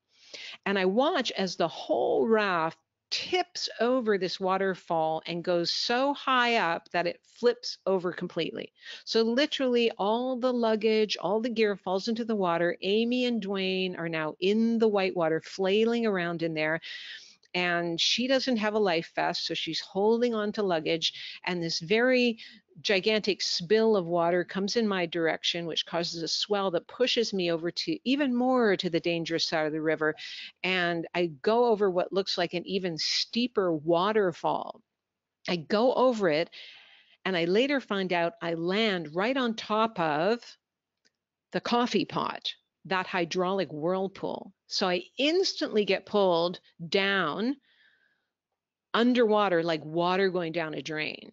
And I watch as the whole raft tips over this waterfall and goes so high up that it flips over completely. So literally all the luggage, all the gear falls into the water. Amy and Dwayne are now in the white water, flailing around in there and she doesn't have a life vest, so she's holding on to luggage. And this very gigantic spill of water comes in my direction, which causes a swell that pushes me over to even more to the dangerous side of the river. And I go over what looks like an even steeper waterfall. I go over it, and I later find out I land right on top of the coffee pot that hydraulic whirlpool. So I instantly get pulled down underwater, like water going down a drain.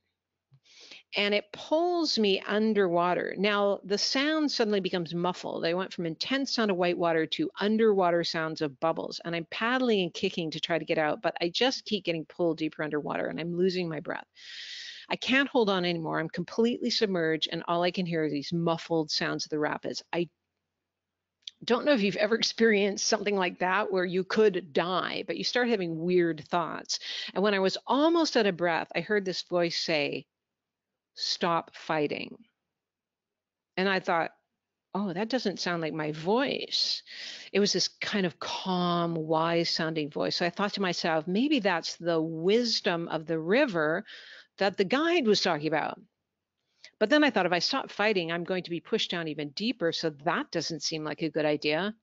And it pulls me underwater. Now, the sound suddenly becomes muffled. I went from intense sound of white water to underwater sounds of bubbles. And I'm paddling and kicking to try to get out, but I just keep getting pulled deeper underwater and I'm losing my breath. I can't hold on anymore. I'm completely submerged, and all I can hear are these muffled sounds of the rapids. I don't know if you've ever experienced something like that where you could die, but you start having weird thoughts. And when I was almost out of breath, I heard this voice say, Stop fighting. And I thought, oh, that doesn't sound like my voice. It was this kind of calm, wise sounding voice. So I thought to myself, maybe that's the wisdom of the river that the guide was talking about. But then I thought if I stop fighting, I'm going to be pushed down even deeper. So that doesn't seem like a good idea.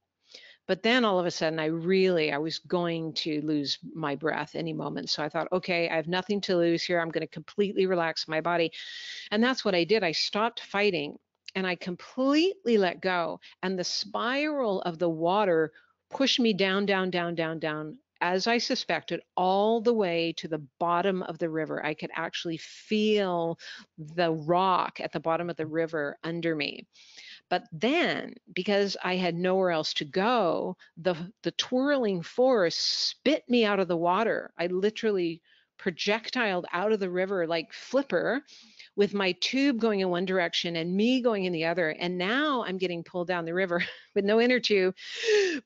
But then all of a sudden, I really, I was going to lose my breath any moment. So I thought, okay, I have nothing to lose here. I'm going to completely relax my body. And that's what I did. I stopped fighting and I completely let go. And the spiral of the water pushed me down, down, down, down, down, as I suspected, all the way to the bottom of the river. I could actually feel the rock at the bottom of the river under me. But then, because I had nowhere else to go, the, the twirling force spit me out of the water. I literally projectiled out of the river like Flipper with my tube going in one direction and me going in the other. And now I'm getting pulled down the river with no inner tube,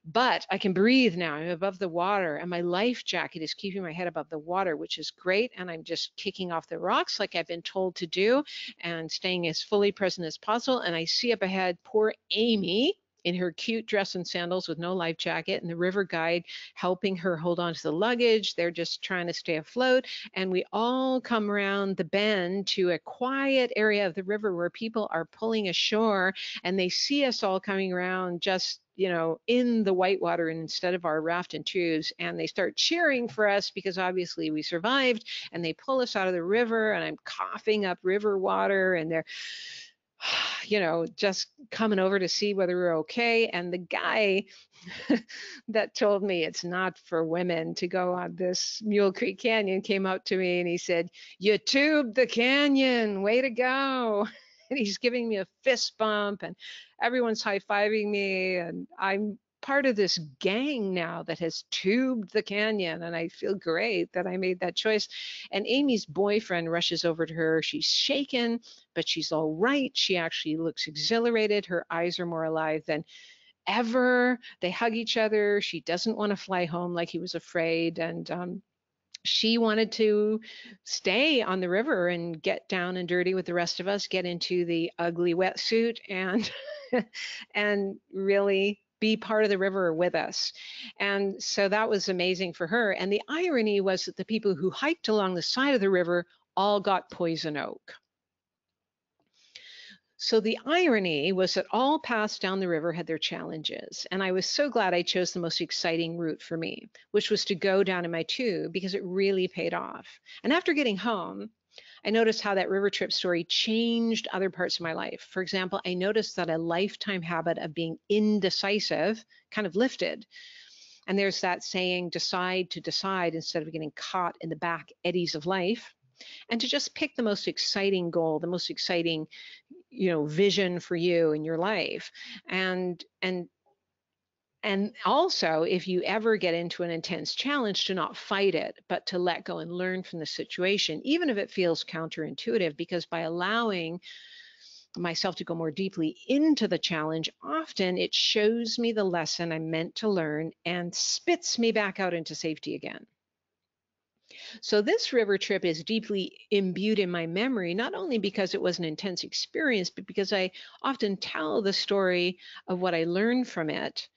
but I can breathe now. I'm above the water and my life jacket is keeping my head above the water, which is great. And I'm just kicking off the rocks like I've been told to do and staying as fully present as possible. And I see up ahead poor Amy in her cute dress and sandals with no life jacket, and the river guide helping her hold on to the luggage. They're just trying to stay afloat. And we all come around the bend to a quiet area of the river where people are pulling ashore and they see us all coming around just you know, in the whitewater instead of our raft and tubes, and they start cheering for us because obviously we survived, and they pull us out of the river, and I'm coughing up river water, and they're you know, just coming over to see whether we're okay. And the guy that told me it's not for women to go on this Mule Creek Canyon came up to me and he said, You tubed the canyon, way to go. And he's giving me a fist bump and everyone's high fiving me. And I'm part of this gang now that has tubed the canyon and I feel great that I made that choice. And Amy's boyfriend rushes over to her. She's shaken, but she's all right. She actually looks exhilarated. Her eyes are more alive than ever. They hug each other. She doesn't want to fly home like he was afraid. And um, she wanted to stay on the river and get down and dirty with the rest of us, get into the ugly wetsuit and and really be part of the river with us. And so that was amazing for her. And the irony was that the people who hiked along the side of the river all got poison oak. So the irony was that all paths down the river had their challenges. And I was so glad I chose the most exciting route for me, which was to go down in my tube because it really paid off. And after getting home, I noticed how that river trip story changed other parts of my life. For example, I noticed that a lifetime habit of being indecisive kind of lifted. And there's that saying, decide to decide instead of getting caught in the back eddies of life. And to just pick the most exciting goal, the most exciting, you know, vision for you in your life. And and and also, if you ever get into an intense challenge, to not fight it, but to let go and learn from the situation, even if it feels counterintuitive, because by allowing myself to go more deeply into the challenge, often it shows me the lesson I'm meant to learn and spits me back out into safety again. So this river trip is deeply imbued in my memory, not only because it was an intense experience, but because I often tell the story of what I learned from it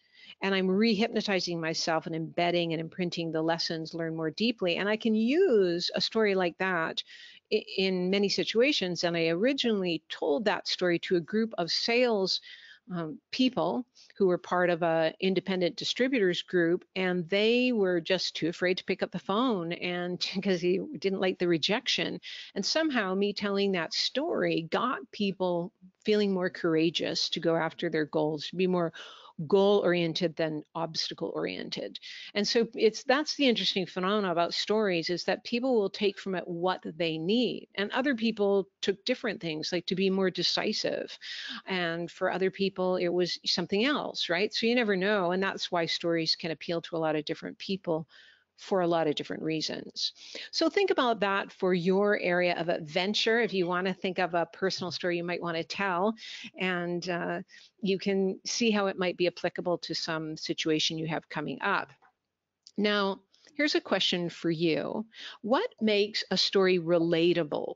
and I'm rehypnotizing myself and embedding and imprinting the lessons learned more deeply. And I can use a story like that in many situations. And I originally told that story to a group of sales um, people who were part of a independent distributors group and they were just too afraid to pick up the phone and because he didn't like the rejection and somehow me telling that story got people feeling more courageous to go after their goals to be more goal oriented than obstacle oriented. And so it's that's the interesting phenomenon about stories is that people will take from it what they need. And other people took different things, like to be more decisive. And for other people, it was something else, right? So you never know. And that's why stories can appeal to a lot of different people for a lot of different reasons. So think about that for your area of adventure. If you want to think of a personal story you might want to tell, and uh, you can see how it might be applicable to some situation you have coming up. Now, here's a question for you. What makes a story relatable?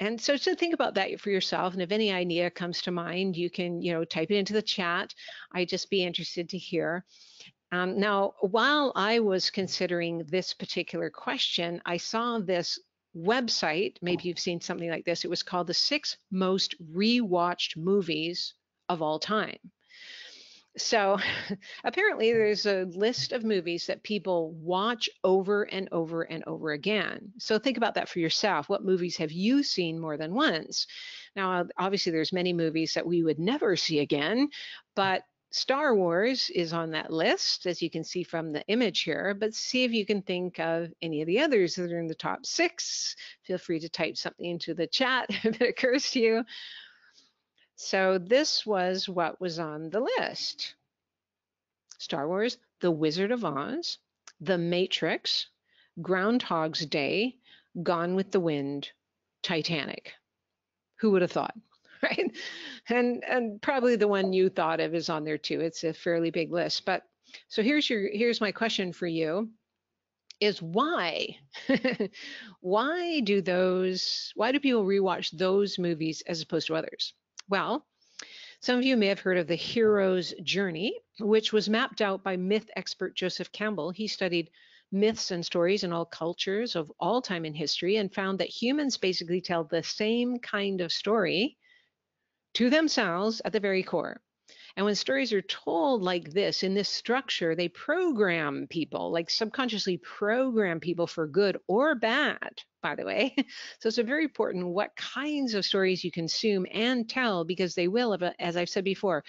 and so to think about that for yourself and if any idea comes to mind you can you know type it into the chat i'd just be interested to hear um, now, while I was considering this particular question, I saw this website. Maybe you've seen something like this. It was called the six most rewatched movies of all time. so apparently there's a list of movies that people watch over and over and over again. So think about that for yourself. What movies have you seen more than once? Now, obviously there's many movies that we would never see again, but Star Wars is on that list, as you can see from the image here, but see if you can think of any of the others that are in the top six. Feel free to type something into the chat if it occurs to you. So this was what was on the list. Star Wars, The Wizard of Oz, The Matrix, Groundhog's Day, Gone with the Wind, Titanic. Who would have thought? Right? And and probably the one you thought of is on there too. It's a fairly big list. But so here's your here's my question for you is why why do those why do people rewatch those movies as opposed to others well, some of you may have heard of the hero's journey, which was mapped out by myth expert Joseph Campbell. He studied myths and stories in all cultures of all time in history and found that humans basically tell the same kind of story to themselves at the very core. And when stories are told like this, in this structure, they program people, like subconsciously program people for good or bad, by the way. So it's very important what kinds of stories you consume and tell, because they will, as I've said before,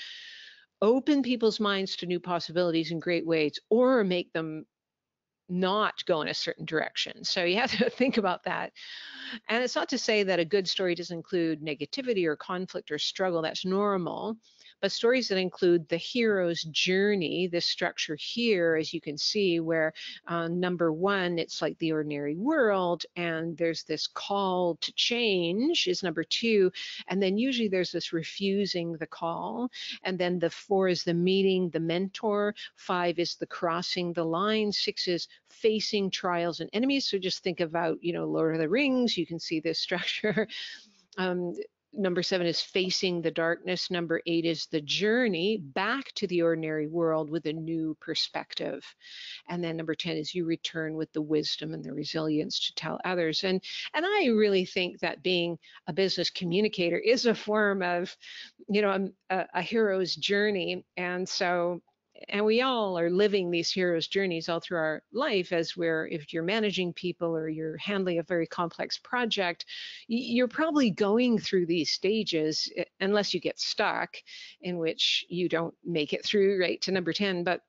open people's minds to new possibilities in great ways or make them not go in a certain direction. So you have to think about that. And it's not to say that a good story doesn't include negativity or conflict or struggle. That's normal but stories that include the hero's journey, this structure here, as you can see, where uh, number one, it's like the ordinary world, and there's this call to change is number two, and then usually there's this refusing the call, and then the four is the meeting the mentor, five is the crossing the line, six is facing trials and enemies. So just think about, you know, Lord of the Rings, you can see this structure. Um, number seven is facing the darkness. Number eight is the journey back to the ordinary world with a new perspective. And then number 10 is you return with the wisdom and the resilience to tell others. And, and I really think that being a business communicator is a form of, you know, um, a, a hero's journey. And so and we all are living these heroes journeys all through our life as we're if you're managing people or you're handling a very complex project you're probably going through these stages eh, unless you get stuck in which you don't make it through right to number 10 but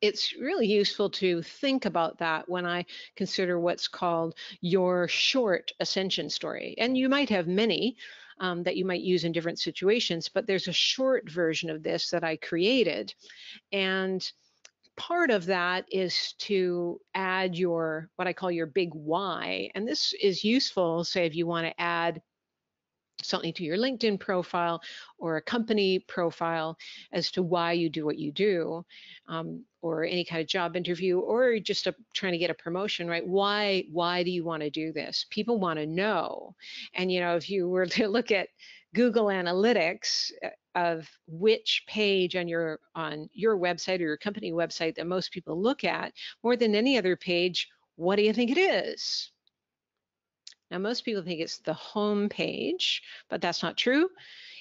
it's really useful to think about that when I consider what's called your short ascension story. And you might have many, um, that you might use in different situations, but there's a short version of this that I created. And part of that is to add your what I call your big why. And this is useful, say, if you want to add something to your LinkedIn profile or a company profile as to why you do what you do, um, or any kind of job interview, or just a, trying to get a promotion, right? Why why do you want to do this? People want to know, and you know if you were to look at Google Analytics uh, of which page on your on your website or your company website that most people look at more than any other page, what do you think it is? Now, most people think it's the home page, but that's not true.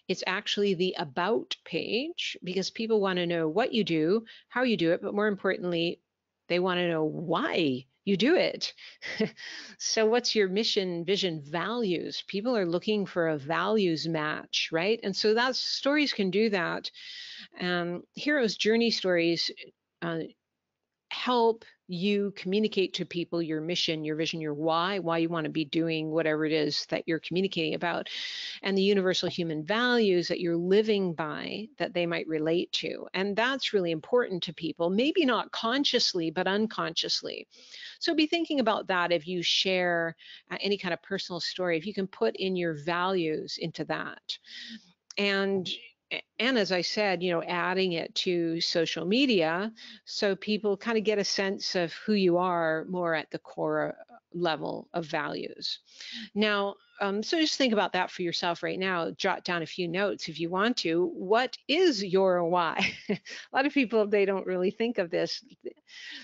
It's actually the about page because people want to know what you do, how you do it, but more importantly, they want to know why you do it. so, what's your mission, vision, values? People are looking for a values match, right? And so, that stories can do that. Um, heroes' journey stories uh, help you communicate to people your mission, your vision, your why, why you want to be doing whatever it is that you're communicating about, and the universal human values that you're living by that they might relate to. And that's really important to people, maybe not consciously, but unconsciously. So be thinking about that if you share uh, any kind of personal story, if you can put in your values into that. And and as I said, you know, adding it to social media so people kind of get a sense of who you are more at the core uh, level of values. Now, um, so just think about that for yourself right now. Jot down a few notes if you want to. What is your why? a lot of people, they don't really think of this.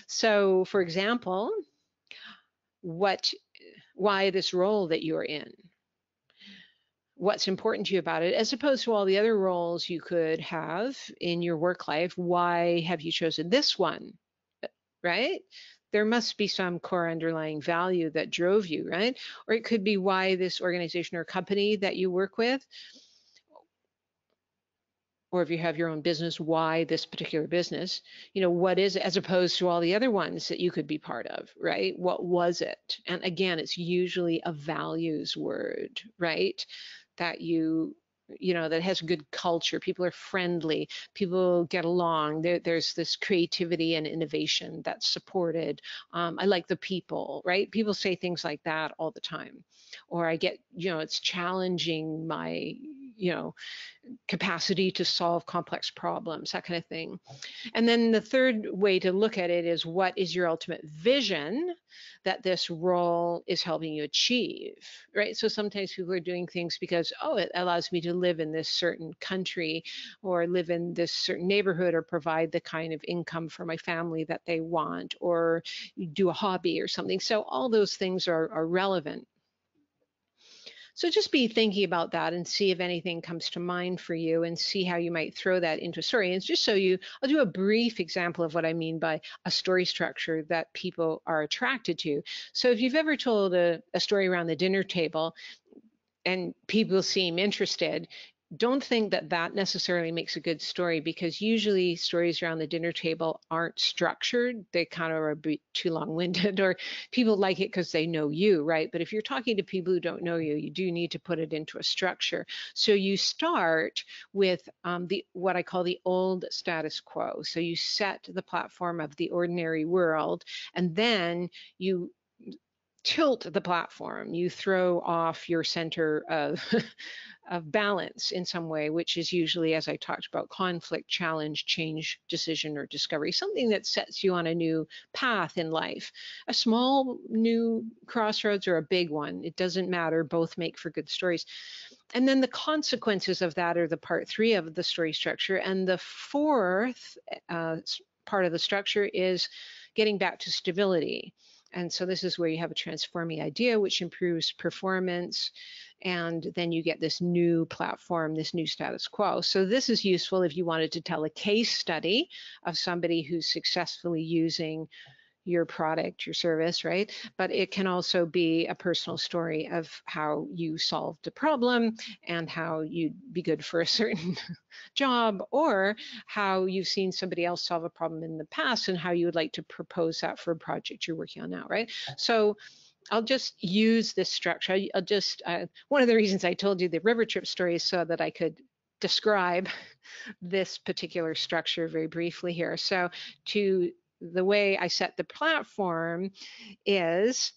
So, for example, what, why this role that you're in? What's important to you about it, as opposed to all the other roles you could have in your work life. Why have you chosen this one? Uh, right? There must be some core underlying value that drove you, right? Or it could be why this organization or company that you work with or if you have your own business, why this particular business? You know, what is it as opposed to all the other ones that you could be part of, right? What was it? And again, it's usually a values word, right? That you you know that has good culture people are friendly people get along there, there's this creativity and innovation that's supported. Um, i like the people right? People say things like that all the time. Or i get you know it's challenging my you know capacity to solve complex problems, that kind of thing. And then the third way to look at it is what is your ultimate vision that this role is helping you achieve, right? So sometimes people are doing things because, oh, it allows me to live in this certain country or live in this certain neighborhood or provide the kind of income for my family that they want or do a hobby or something. So all those things are, are relevant. So just be thinking about that and see if anything comes to mind for you and see how you might throw that into a story. And just so you, I'll do a brief example of what I mean by a story structure that people are attracted to. So if you've ever told a, a story around the dinner table, and people seem interested, don't think that that necessarily makes a good story because usually stories around the dinner table aren't structured. They kind of are a bit too long winded, or people like it because they know you, right? But if you're talking to people who don't know you, you do need to put it into a structure. So you start with um, the what I call the old status quo. So you set the platform of the ordinary world, and then you tilt the platform. You throw off your center of of balance in some way, which is usually, as I talked about, conflict, challenge, change, decision, or discovery, something that sets you on a new path in life. A small new crossroads or a big one, it doesn't matter, both make for good stories. And then the consequences of that are the part three of the story structure. And the fourth uh, part of the structure is getting back to stability. And so this is where you have a transforming idea, which improves performance. And then you get this new platform, this new status quo. So this is useful if you wanted to tell a case study of somebody who's successfully using your product, your service, right? But it can also be a personal story of how you solved a problem and how you'd be good for a certain job, or how you've seen somebody else solve a problem in the past and how you would like to propose that for a project you're working on now, right? So I'll just use this structure. I'll just, uh, one of the reasons I told you the river trip story is so that I could describe this particular structure very briefly here. So to the way I set the platform is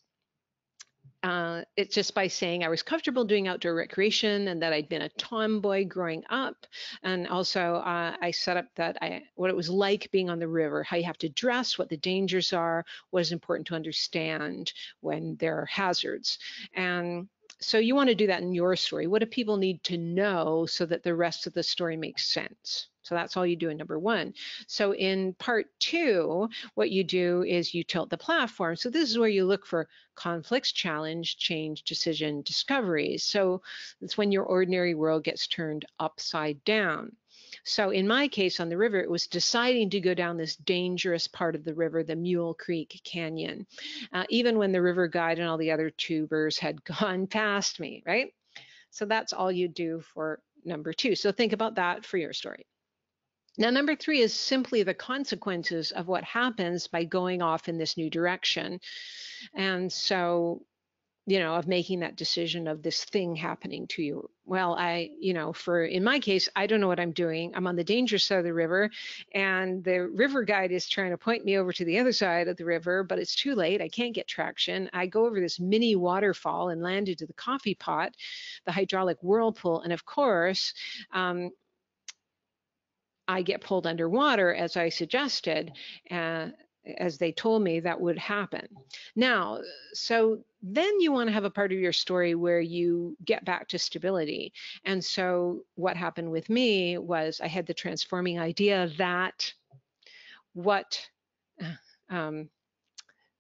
uh, it's just by saying I was comfortable doing outdoor recreation and that I'd been a tomboy growing up. And also uh, I set up that I what it was like being on the river, how you have to dress, what the dangers are, what is important to understand when there are hazards. And so you want to do that in your story. What do people need to know so that the rest of the story makes sense? So that's all you do in number one. So in part two, what you do is you tilt the platform. So this is where you look for conflicts, challenge, change, decision, discoveries. So it's when your ordinary world gets turned upside down. So in my case on the river, it was deciding to go down this dangerous part of the river, the Mule Creek Canyon, uh, even when the river guide and all the other tubers had gone past me, right? So that's all you do for number two. So think about that for your story. Now, number three is simply the consequences of what happens by going off in this new direction. And so, you know, of making that decision of this thing happening to you. Well, I, you know, for in my case, I don't know what I'm doing. I'm on the dangerous side of the river, and the river guide is trying to point me over to the other side of the river, but it's too late. I can't get traction. I go over this mini waterfall and land into the coffee pot, the hydraulic whirlpool. And of course, um, I get pulled underwater as I suggested, uh, as they told me that would happen. Now, so then you want to have a part of your story where you get back to stability. And so what happened with me was I had the transforming idea that what um,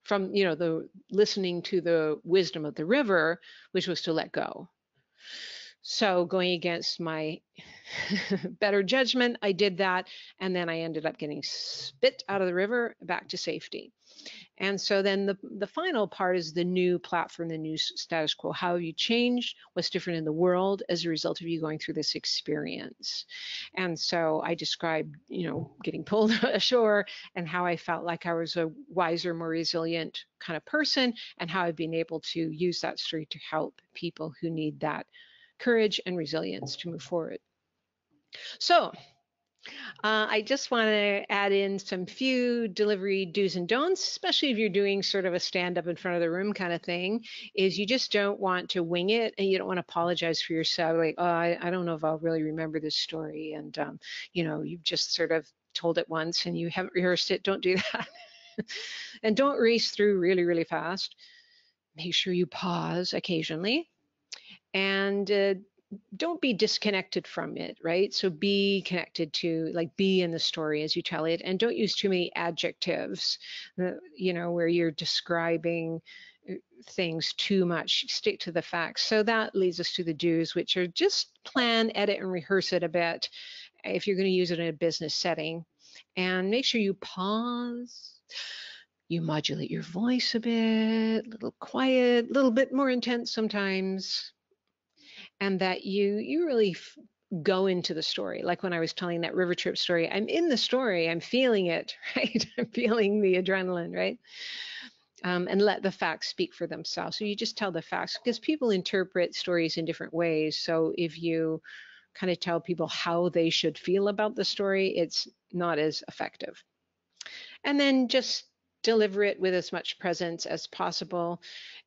from you know the listening to the wisdom of the river, which was to let go So going against my better judgment, I did that. And then I ended up getting spit out of the river back to safety. And so then the, the final part is the new platform, the new status quo. How have you changed? What's different in the world as a result of you going through this experience? And so I described, you know, getting pulled ashore and how I felt like I was a wiser, more resilient kind of person and how I've been able to use that story to help people who need that courage and resilience to move forward. So uh, I just want to add in some few delivery do's and don'ts, especially if you're doing sort of a stand up in front of the room kind of thing, is you just don't want to wing it and you don't want to apologize for yourself. Like, oh, I, I don't know if I'll really remember this story. And, um, you know, you've just sort of told it once and you haven't rehearsed it. Don't do that. and don't race through really, really fast. Make sure you pause occasionally and uh, don't be disconnected from it, right? So be connected to, like, be in the story as you tell it, and don't use too many adjectives, uh, you know, where you're describing uh, things too much. Stick to the facts. So that leads us to the do's, which are just plan, edit, and rehearse it a bit if you're going to use it in a business setting. And make sure you pause. You modulate your voice a bit, a little quiet, a little bit more intense sometimes and that you you really f- go into the story. Like when i was telling that river trip story i'm in the story i'm feeling it right? I'm feeling the adrenaline right? Um, and let the facts speak for themselves. So you just tell the facts because people interpret stories in different ways. So if you kind of tell people how they should feel about the story it's not as effective. And then just deliver it with as much presence as possible.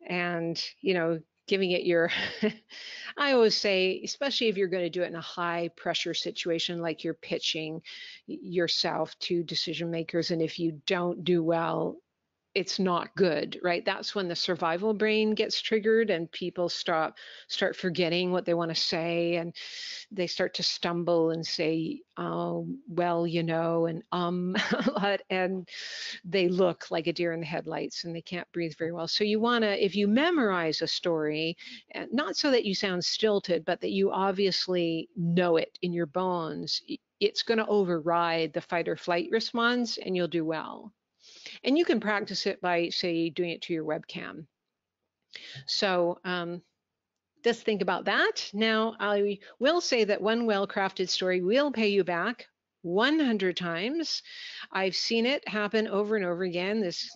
And you know giving it your i always say especially if you're going to do it in a high pressure situation like you're pitching yourself to decision makers and if you don't do well it's not good right? That's when the survival brain gets triggered and people stop start forgetting what they want to say and they start to stumble and say oh well you know and um a lot and they look like a deer in the headlights and they can't breathe very well. So you want to if you memorize a story eh, not so that you sound stilted but that you obviously know it in your bones it's going to override the fight or flight response and you'll do well and you can practice it by, say, doing it to your webcam. So um, just think about that. Now, I will say that one well-crafted story will pay you back 100 times. I've seen it happen over and over again. This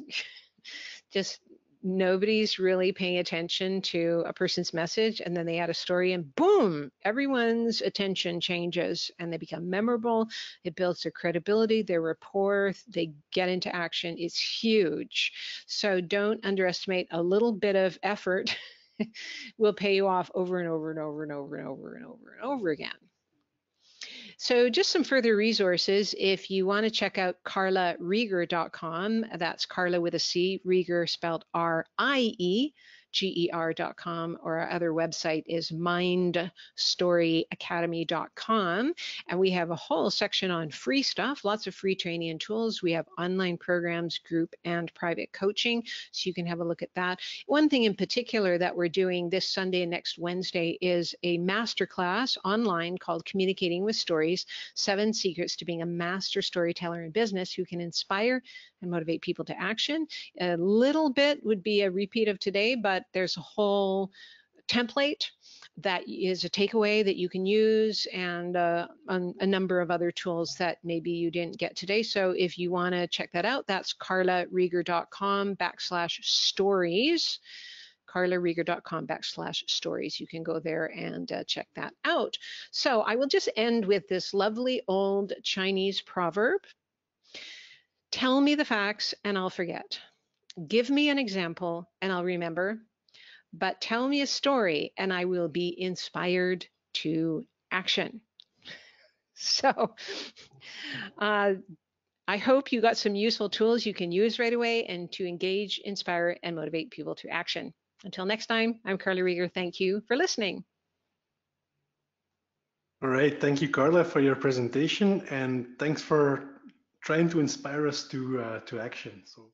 just nobody's really paying attention to a person's message and then they add a story and boom everyone's attention changes and they become memorable. It builds their credibility their rapport they get into action it's huge. So don't underestimate a little bit of effort will pay you off over and over and over and over and over and over and over again so just some further resources. If you want to check out carlarieger.com, that's Carla with a C, Rieger spelled R-I-E, ger.com, or our other website is mindstoryacademy.com. And we have a whole section on free stuff, lots of free training and tools. We have online programs, group, and private coaching, so you can have a look at that. One thing in particular that we're doing this Sunday and next Wednesday is a masterclass online called Communicating with Stories Seven Secrets to Being a Master Storyteller in Business who can inspire and motivate people to action. A little bit would be a repeat of today, there's a whole template that is a takeaway that you can use and uh, a number of other tools that maybe you didn't get today. So if you want to check that out, that's carlarieger.com backslash stories carlarieger.com backslash stories. You can go there and uh, check that out. So I will just end with this lovely old Chinese proverb Tell me the facts and I'll forget. Give me an example and I'll remember. But tell me a story and I will be inspired to action. So, uh, I hope you got some useful tools you can use right away and to engage, inspire, and motivate people to action. Until next time, I'm Carla Rieger. Thank you for listening. All right. Thank you, Carla, for your presentation. And thanks for trying to inspire us to uh, to action. So